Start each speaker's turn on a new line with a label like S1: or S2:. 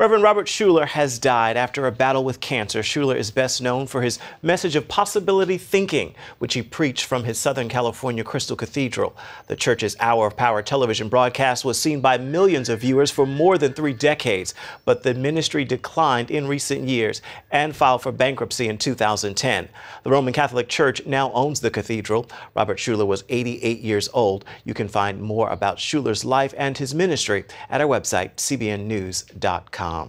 S1: Reverend Robert Schuller has died after a battle with cancer. Schuller is best known for his message of possibility thinking, which he preached from his Southern California Crystal Cathedral. The church's Hour of Power television broadcast was seen by millions of viewers for more than three decades, but the ministry declined in recent years and filed for bankruptcy in 2010. The Roman Catholic Church now owns the cathedral. Robert Schuller was 88 years old. You can find more about Schuller's life and his ministry at our website, cbnnews.com. Um.